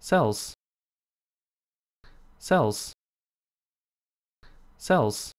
cells. Cells. Cells.